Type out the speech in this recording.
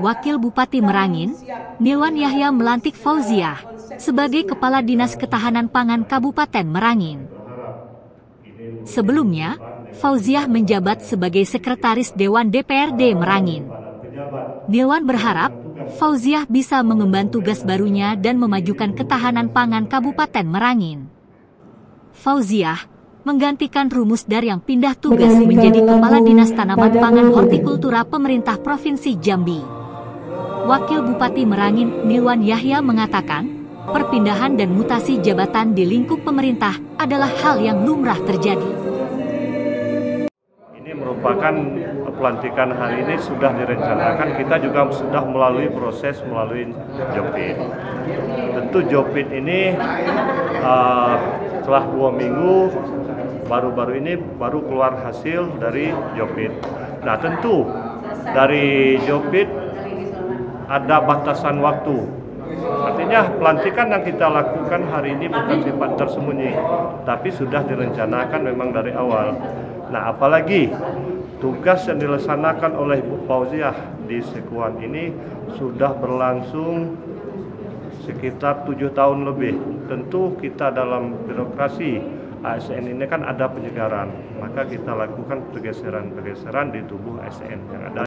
Wakil Bupati Merangin, Nilwan Yahya melantik Fauziah sebagai Kepala Dinas Ketahanan Pangan Kabupaten Merangin. Sebelumnya, Fauziah menjabat sebagai Sekretaris Dewan DPRD Merangin. Nilwan berharap Fauziah bisa mengemban tugas barunya dan memajukan ketahanan pangan Kabupaten Merangin. Fauziah menggantikan Rumus Dar yang pindah tugas menjadi Kepala Dinas Tanaman Pangan Hortikultura Pemerintah Provinsi Jambi. Wakil Bupati Merangin Nilwan Yahya mengatakan, perpindahan dan mutasi jabatan di lingkup pemerintah adalah hal yang lumrah terjadi. Ini merupakan pelantikan hari ini sudah direncanakan, kita juga sudah melalui proses melalui Jopit. Tentu Jopit ini uh, setelah dua minggu baru-baru ini baru keluar hasil dari Jopit. Nah tentu dari Jopit ada batasan waktu. Artinya pelantikan yang kita lakukan hari ini bukan sifat tersembunyi, tapi sudah direncanakan memang dari awal. Nah apalagi tugas yang dilaksanakan oleh Bu Fauziah di Sekuan ini sudah berlangsung sekitar tujuh tahun lebih. Tentu kita dalam birokrasi ASN ini kan ada penyegaran, maka kita lakukan pergeseran-pergeseran di tubuh ASN yang ada.